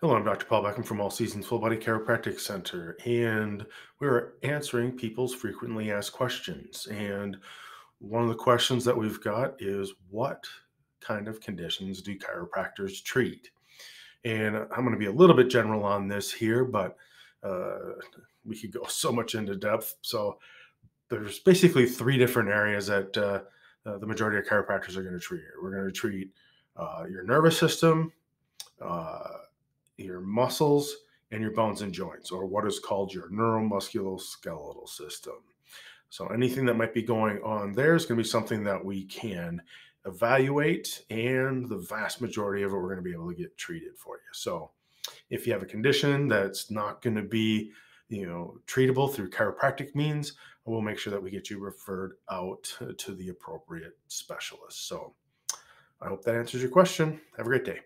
Hello, I'm Dr. Paul Beckham from All Seasons Full Body Chiropractic Center, and we're answering people's frequently asked questions. And one of the questions that we've got is what kind of conditions do chiropractors treat? And I'm going to be a little bit general on this here, but uh, we could go so much into depth. So there's basically three different areas that uh, uh, the majority of chiropractors are going to treat. We're going to treat uh, your nervous system uh, your muscles and your bones and joints, or what is called your neuromusculoskeletal system. So anything that might be going on there is going to be something that we can evaluate, and the vast majority of it we're going to be able to get treated for you. So if you have a condition that's not going to be you know treatable through chiropractic means we'll make sure that we get you referred out to the appropriate specialist so i hope that answers your question have a great day